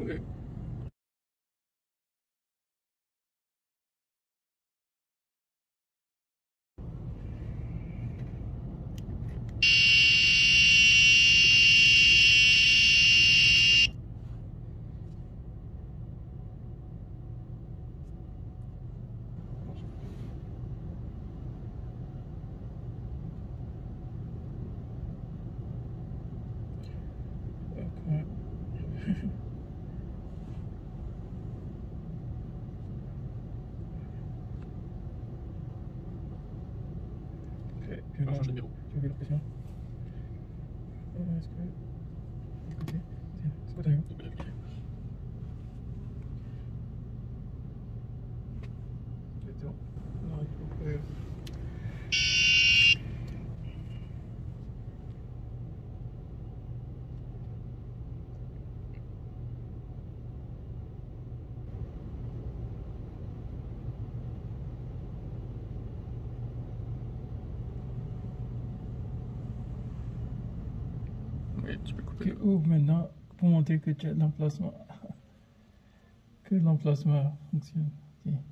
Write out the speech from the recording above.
Moi, je Ouais, que on change de bureau. Tu veux quelle pression euh, Est-ce que. Écoutez, c'est pas terrible. Tu peux couper. Ok, ouvre maintenant pour montrer que tu as l'emplacement. Que l'emplacement fonctionne. Tiens.